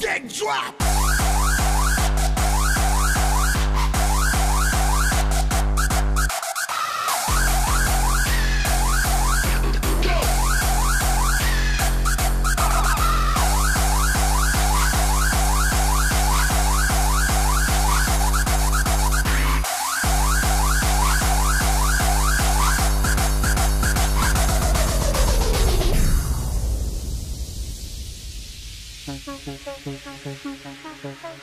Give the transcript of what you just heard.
big drop. Thank you.